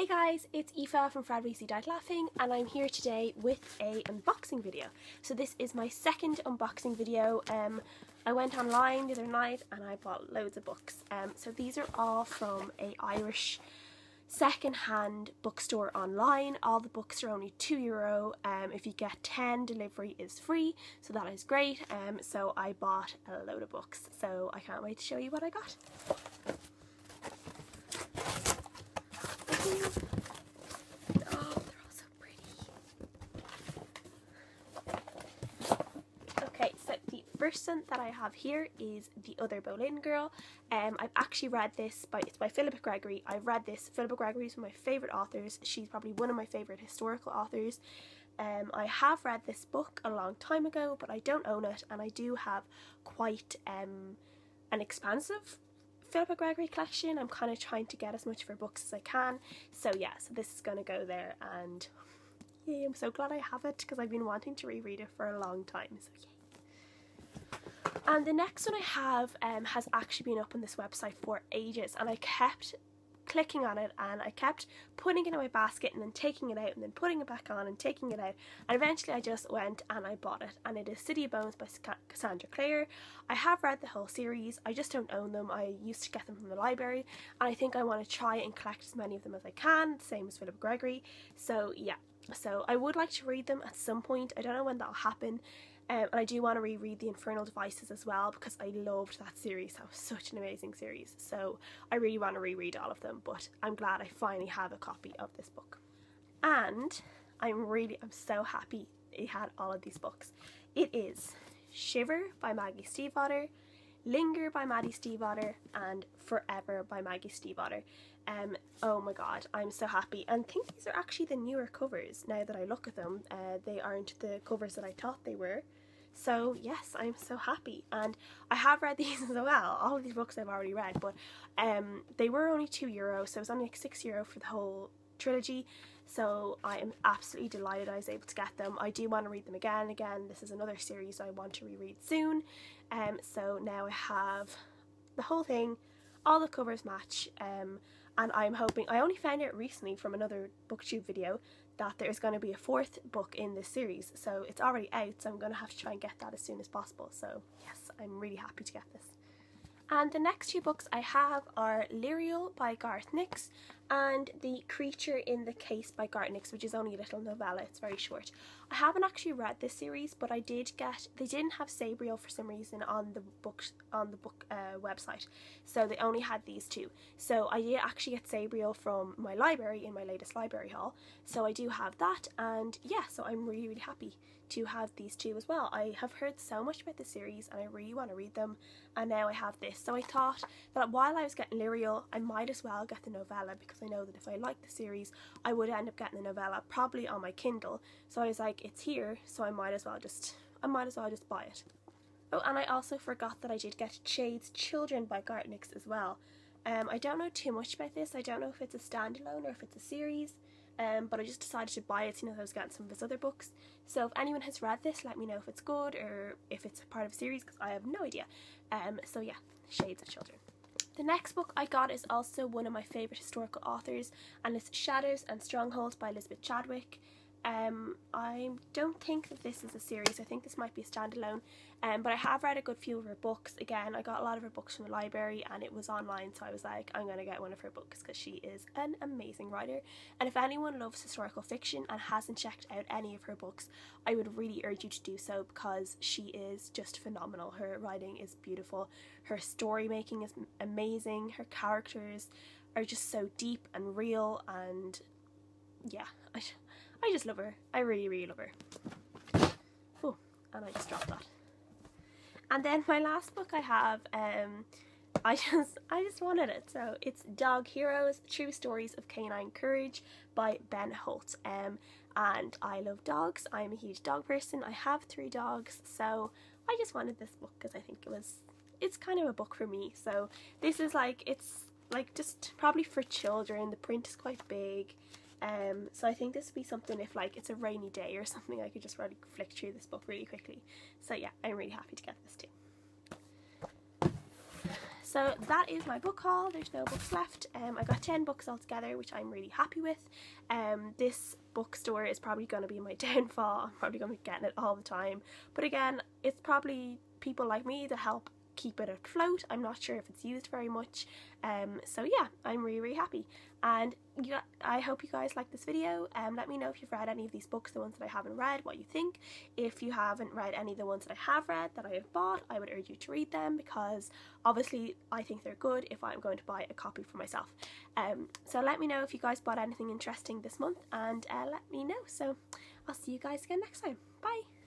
Hey guys, it's Aoife from Fred Weasley Died Laughing and I'm here today with a unboxing video. So this is my second unboxing video. Um, I went online the other night and I bought loads of books. Um, so these are all from a Irish second-hand bookstore online. All the books are only two euro. Um, if you get 10, delivery is free, so that is great. Um, so I bought a load of books. So I can't wait to show you what I got. Okay, so the first one that I have here is The Other Boleyn Girl. Um, I've actually read this by it's by Philippa Gregory. I've read this. Philippa Gregory is one of my favourite authors. She's probably one of my favourite historical authors. Um, I have read this book a long time ago, but I don't own it, and I do have quite um, an expansive Philippa Gregory collection. I'm kind of trying to get as much of her books as I can. So yeah, so this is going to go there and yay, I'm so glad I have it because I've been wanting to reread it for a long time. So yay. And the next one I have um, has actually been up on this website for ages and I kept clicking on it and I kept putting it in my basket and then taking it out and then putting it back on and taking it out. And eventually I just went and I bought it. And it is City of Bones by Cassandra Clare. I have read the whole series, I just don't own them, I used to get them from the library. And I think I want to try and collect as many of them as I can, same as Philippa Gregory, so yeah. So I would like to read them at some point, I don't know when that'll happen, um, and I do want to reread The Infernal Devices as well because I loved that series. That was such an amazing series. So I really want to reread all of them, but I'm glad I finally have a copy of this book. And I'm really, I'm so happy it had all of these books. It is Shiver by Maggie Stiefvater, Linger by Maggie Stiefvater, and Forever by Maggie Stiefvater. Um, oh my god, I'm so happy. And I think these are actually the newer covers now that I look at them. Uh, they aren't the covers that I thought they were. So yes, I'm so happy. And I have read these as well. All of these books I've already read, but um, they were only two euro, so it was only like six euro for the whole trilogy. So I am absolutely delighted I was able to get them. I do want to read them again and again. This is another series I want to reread soon. Um, so now I have the whole thing, all the covers match. Um, and I'm hoping, I only found out recently from another booktube video that there's going to be a fourth book in this series so it's already out so I'm going to have to try and get that as soon as possible so yes I'm really happy to get this. And the next two books I have are Lirael by Garth Nix and The Creature in the Case by Garth Nix, which is only a little novella, it's very short. I haven't actually read this series, but I did get, they didn't have Sabriel for some reason on the book, on the book uh, website, so they only had these two. So I did actually get Sabriel from my library in my latest library haul, so I do have that, and yeah, so I'm really, really happy to have these two as well. I have heard so much about the series and I really want to read them and now I have this. So I thought that while I was getting Lirael, I might as well get the novella because I know that if I like the series, I would end up getting the novella probably on my Kindle. So I was like, it's here, so I might as well just, I might as well just buy it. Oh, and I also forgot that I did get Shade's Children by Garth Nix as well. Um, I don't know too much about this. I don't know if it's a standalone or if it's a series um, but I just decided to buy it seeing as I was getting some of his other books. So if anyone has read this, let me know if it's good or if it's part of a series because I have no idea. Um, so yeah, Shades of Children. The next book I got is also one of my favourite historical authors and it's Shadows and Strongholds by Elizabeth Chadwick. Um, I don't think that this is a series, I think this might be a standalone, um, but I have read a good few of her books. Again, I got a lot of her books from the library and it was online, so I was like, I'm going to get one of her books because she is an amazing writer. And if anyone loves historical fiction and hasn't checked out any of her books, I would really urge you to do so because she is just phenomenal. Her writing is beautiful, her story making is amazing, her characters are just so deep and real, and yeah, I. I just love her. I really, really love her. Oh, and I just dropped that. And then my last book I have, um, I just I just wanted it. So it's Dog Heroes: True Stories of Canine Courage by Ben Holt. Um, and I love dogs. I'm a huge dog person. I have three dogs, so I just wanted this book because I think it was it's kind of a book for me. So this is like it's like just probably for children. The print is quite big. Um, so I think this would be something if like it's a rainy day or something I could just really flick through this book really quickly. So yeah, I'm really happy to get this too. so that is my book haul. There's no books left. Um, I got 10 books altogether, which I'm really happy with. Um, this bookstore is probably going to be my downfall. I'm probably going to be getting it all the time. But again, it's probably people like me that help keep it afloat. I'm not sure if it's used very much. Um, so yeah, I'm really, really happy. And you, I hope you guys like this video. Um, let me know if you've read any of these books, the ones that I haven't read, what you think. If you haven't read any of the ones that I have read, that I have bought, I would urge you to read them because obviously I think they're good if I'm going to buy a copy for myself. Um, so let me know if you guys bought anything interesting this month and uh, let me know. So I'll see you guys again next time. Bye!